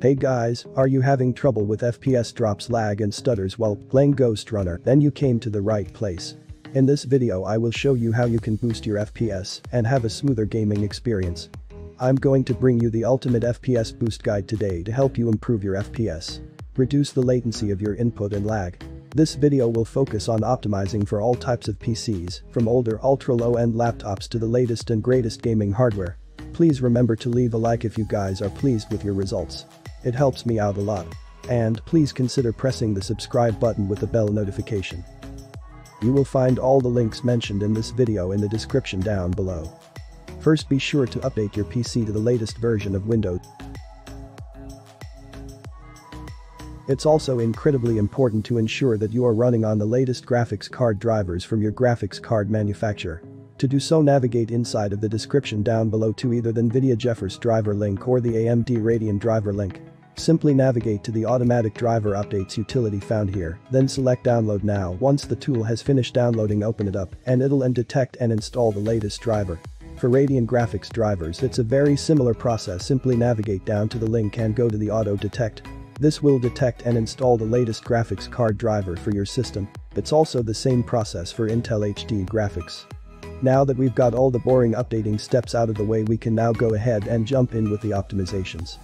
Hey guys, are you having trouble with FPS drops lag and stutters while playing Ghostrunner? Then you came to the right place. In this video I will show you how you can boost your FPS and have a smoother gaming experience. I'm going to bring you the ultimate FPS boost guide today to help you improve your FPS. Reduce the latency of your input and lag. This video will focus on optimizing for all types of PCs, from older ultra-low-end laptops to the latest and greatest gaming hardware. Please remember to leave a like if you guys are pleased with your results. It helps me out a lot. And please consider pressing the subscribe button with the bell notification. You will find all the links mentioned in this video in the description down below. First be sure to update your PC to the latest version of Windows. It's also incredibly important to ensure that you are running on the latest graphics card drivers from your graphics card manufacturer. To do so navigate inside of the description down below to either the NVIDIA GeForce driver link or the AMD Radeon driver link. Simply navigate to the automatic driver updates utility found here, then select download now once the tool has finished downloading open it up and it'll and detect and install the latest driver. For Radeon graphics drivers it's a very similar process simply navigate down to the link and go to the auto detect. This will detect and install the latest graphics card driver for your system. It's also the same process for Intel HD graphics. Now that we've got all the boring updating steps out of the way we can now go ahead and jump in with the optimizations.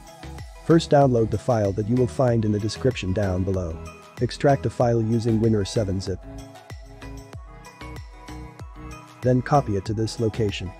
First download the file that you will find in the description down below. Extract a file using WinRAR7-zip. Then copy it to this location.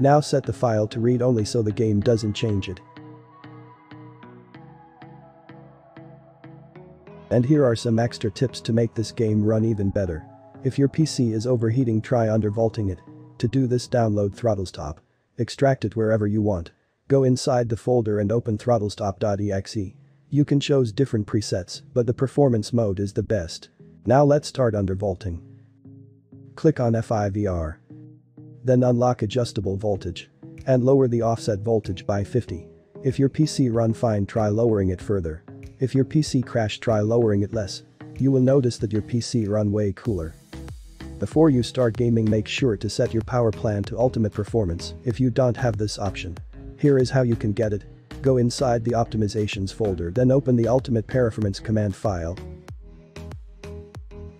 Now set the file to read only so the game doesn't change it. And here are some extra tips to make this game run even better. If your PC is overheating try undervolting it. To do this download ThrottleStop. Extract it wherever you want. Go inside the folder and open throttlestop.exe. You can choose different presets, but the performance mode is the best. Now let's start undervolting. Click on FIVR. Then unlock adjustable voltage. And lower the offset voltage by 50. If your PC run fine try lowering it further. If your PC crash try lowering it less. You will notice that your PC run way cooler. Before you start gaming make sure to set your power plan to ultimate performance if you don't have this option. Here is how you can get it. Go inside the optimizations folder then open the ultimate performance command file.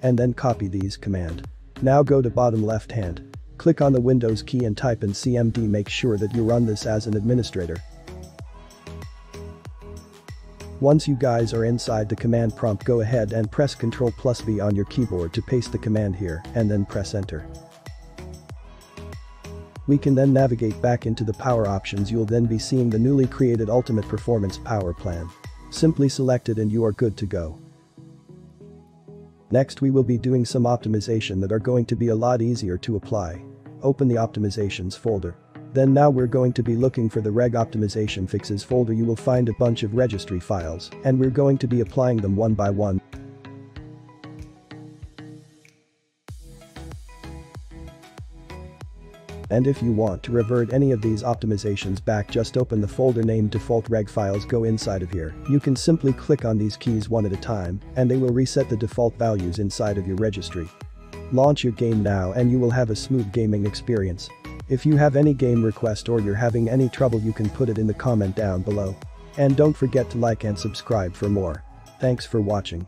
And then copy these command. Now go to bottom left hand Click on the Windows key and type in CMD make sure that you run this as an administrator. Once you guys are inside the command prompt go ahead and press Ctrl plus V on your keyboard to paste the command here and then press enter. We can then navigate back into the power options you'll then be seeing the newly created Ultimate Performance Power Plan. Simply select it and you are good to go. Next we will be doing some optimization that are going to be a lot easier to apply. Open the optimizations folder. Then now we're going to be looking for the reg optimization fixes folder you will find a bunch of registry files and we're going to be applying them one by one. And if you want to revert any of these optimizations back just open the folder named default reg files go inside of here. You can simply click on these keys one at a time and they will reset the default values inside of your registry. Launch your game now and you will have a smooth gaming experience. If you have any game request or you're having any trouble you can put it in the comment down below. And don't forget to like and subscribe for more. Thanks for watching.